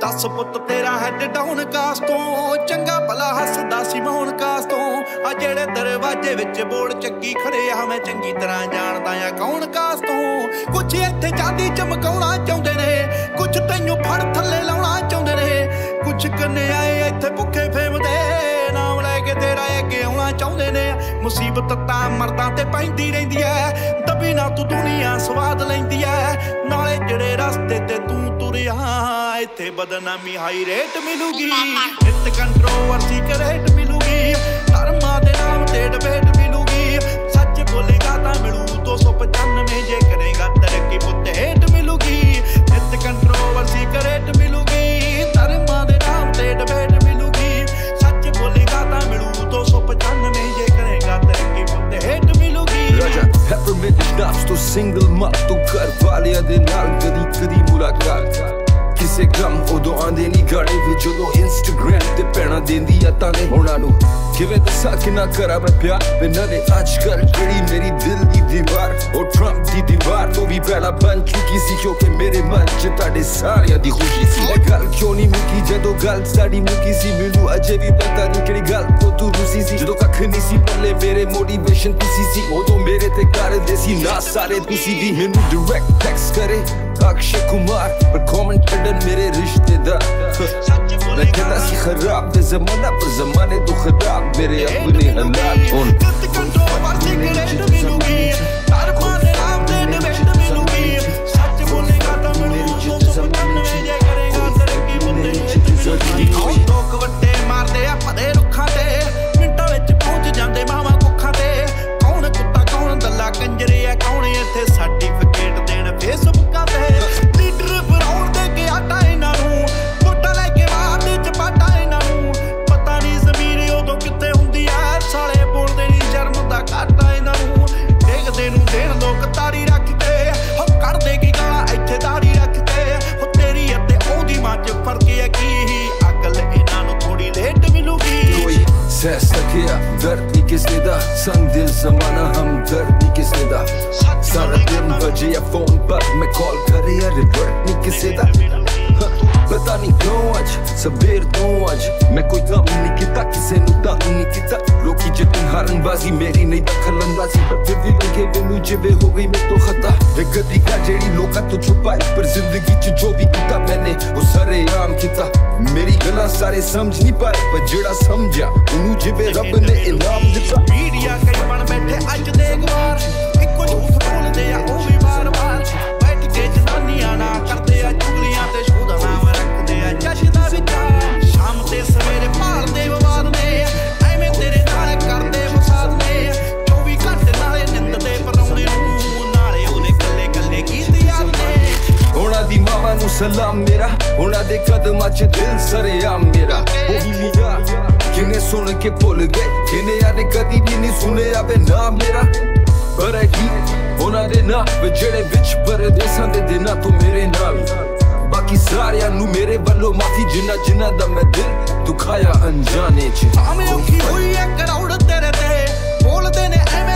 ਦੱਸ ਪੁੱਤ ਤੇਰਾ ਹੈਡ ਡਾਊਨ ਕਾਸ ਤੋਂ। ਚੰਗਾ ਭਲਾ ਹੱਸਦਾ ਸੀ ਮੌਨ ਕਾਸ ਤੋਂ। ਆ ਜਿਹੜੇ ਦਰਵਾਜ਼ੇ ਵਿੱਚ ਬੋੜ ਚੱਕੀ ਖੜੇ ਆ, ਮੈਂ ਚੰਗੀ ਤਰ੍ਹਾਂ ਜਾਣਦਾ ਆ ਕੌਣ ਕਾਸ ਤੋਂ। ਕੁਛ ਇੱਥੇ ਚਾਂਦੀ ਚਮਕਾਉਣਾ ਚਾਹੁੰਦੇ ਨੇ, ਕੁਛ ਤੈਨੂੰ ਫੜ ਥੱਲੇ ਲਾਉਣਾ ਚਾਹੁੰਦੇ ਨੇ। ਕੁਛ ਕੰਨੇ ਆਏ ਇੱਥੇ ਭੁੱਖੇ ਫੇਮਦੇ, ਨਾਮ ਲੈ ਕੇ ਤੇਰਾ ਅੱਗੇ ਆਉਣਾ ਚਾਹੁੰਦੇ ਨੇ। ਮੁਸੀਬਤ ਤਾਂ ਮਰਦਾਂ ਤੇ ਪੈਂਦੀ ਰਹਿੰਦੀ ਐ, ਦਬੀ ਨਾ ਤੂੰ ਦੁਨੀਆ ਸਵਾਦ ਲੈਂਦੀ ਐ। ਜਿਹੜੇ ਰਸਤੇ ਤੇ ਤੂੰ ਤੁਰਿਆ ਇੱਥੇ ਬਦਨਾਮੀ ਹਾਈ ਰੇਟ ਮਿਲੂਗੀ। ਇੱਥੇ ਕੰਟਰੋਵਰਸੀ ਕਰੇਟ ਮਿਲੂਗੀ। ਧਰਮਾਂ ਪੈਪਰਮਿੰਟ ਸਿੰਗਲ ਮੱਤ ਤੋਂ ਘਰ ਵਾਲਿਆਂ ਦੇ ਨਾਲ ਕਦੀ ਕਦੀ ਮੁਲਾਕਾਤ। ਕਿਸੇ ਗਮ ਉਦੋਂ ਆਂਦੇ ਨਹੀਂ ਗਾਣੇ ਵਿੱਚ ਜਦੋਂ ਇੰਸਟਾਗ੍ਰਾਮ ਤੇ ਪੈਣਾ ਦਿੰਦੀ ਆ ਤਾਂ ਉਹਨਾਂ ਨੂੰ। ਕਿਵੇਂ ਦੱਸਾਂ ਕਿ ਨਾ ਕਰਾਂ ਮੈਂ ਪਿਆਰ ਬਿਨਾਂ ਦੇ ਅੱਜ ਕੱਲ ਜਿਹੜੀ ਮੇਰੀ ਦਿਲ ਦੀ ਦੀਵਾਰ, ਉਹ ਟਰੰਪ ਦੀ ਦੀਵਾਰ ਤੋਂ ਵੀ ਪਹਿਲਾਂ ਬਣ ਚੁੱਕੀ ਸੀ ਕਿਉਂਕਿ ਮਨ 'ਚ ਤੁਹਾਡੇ ਸਾਰਿਆਂ ਦੀ ਖੁਸ਼ੀ ਸੀ। ਇਹ ਗੱਲ ਕਿਉਂ ਨਹੀਂ ਮੁੱਕੀ ਜਦੋਂ ਗੱਲ ਸਾਡੀ ਮੁੱਕੀ ਸੀ ਮੈਨੂੰ ਅਜੇ ਵੀ ਪਤਾ ਨਹੀਂ ਕਿਹੜੀ ਗੱਲ ਤੋਂ ਤੂੰ ਰੁਸੀ ਸੀ। ਜਦੋਂ ਕੱਖ ਨਹੀਂ ਸੀ ਪੱਲੇ ਮੇਰੇ ਮੋਟੀਵੇਸ਼ਨ ਤੁਸੀਂ ਸੀ। ਉਦੋਂ ਮੇਰੇ ਤੇ ਕਰਦੇ ਸੀ ਨਾ ਸਾਰੇ ਤੁਸੀਂ ਵੀ। ਮੈਨੂੰ ਡਾਇਰੈਕਟ ਟੈਕਸਟ ਕਰੇ ਅਕਸ਼ੇ ਕੁਮਾਰ ਪਰ ਕਮੈਂਟ ਕਰਨ ਮੇਰੇ ਰਿਸ਼ਤੇਦਾਰ। ਸੱਚ ਬੋਲੇਗਾ ਕਹਿੰਦਾ ਸੀ ਖਰਾਬ ਤੇ ਜ਼ਮਾਨਾ ਪਰ ਜ਼ਮਾਨੇ ਤੋਂ ਖਰਾਬ ਮੇਰੇ ਆਪਣੇ ਹਾਲਾਤ ਹੁਣ। सकिया दर्द नहीं किसने दा संग दिल जमाना हम दर्द नहीं किसने दा सारा दिन बजे या फ़ोन पर मैं कॉल करे या रिवर्ट किसे दा हाँ, पता नहीं क्यों आज सवेर तो आज। मैं कोई गम नहीं किता किसे नु नहीं किता लोकी जितनी हारनबाजी मेरी नहीं दखलंदाजी। पर फिर भी लगे मैनू जिवे हो गई मैं तो खता। गति का जेड़ी लोका तो छुपाई पर ज़िंदगी च जो भी किता मैंने वो सरे आम किता ਸਾਰੇ ਸਮਝ ਨਹੀਂ ਪਰ ਜਿਹੜਾ ਸਮਝਿਆ, ਉਹਨੂੰ ਜਿਵੇਂ ਰੱਬ ਨੇ ਇਨਾਮ ਦਿੱਤਾ। ਮੀਡੀਆ ਕਈ ਬਣ ਬੈਠੇ, ਅੱਜ ਦੇ ਗਵਾਰ ਨੂੰ ਸਲਾਮ ਮੇਰਾ। ਉਹਨਾਂ ਦੇ ਕਦਮਾਂ 'ਚ ਦਿਲ ਸਰਿਆ ਮੇਰਾ। ਉਹ ਵੀ ਲਿਆ ਜਿਹਨੇ ਸੁਣ ਕੇ ਭੁੱਲ ਗਏ। ਜਿਹਨੇ ਯਾਦ ਕਦੀ ਵੀ ਨਹੀਂ ਸੁਣਿਆ ਬੇ ਨਾਮ ਮੇਰਾ। ਪਰ ਅਹੀ ਉਹਨਾਂ ਦੇ ਨਾਂ ਜਿਹੜੇ ਵਿੱਚ ਪਰਦੇਸਾਂ ਦੇ ਦਿਨਾਂ ਤੋਂ ਮੇਰੇ ਨਾਲ। ਬਾਕੀ ਸਾਰਿਆਂ ਨੂੰ ਮੇਰੇ ਵੱਲੋਂ ਮਾਫੀ ਜਿੰਨਾ ਜਿੰਨਾ ਦਾ ਮੈਂ ਦਿਲ ਦੁਖਾਇਆ ਅਣਜਾਣੇ 'ਚ। ਆਵੇਂ ਔਖੀ ਹੋਈ ਐ ਕਰਾਉੜ ਤੇਰੇ ਤੇ। ਬੋਲਦੇ ਨੇ ਐ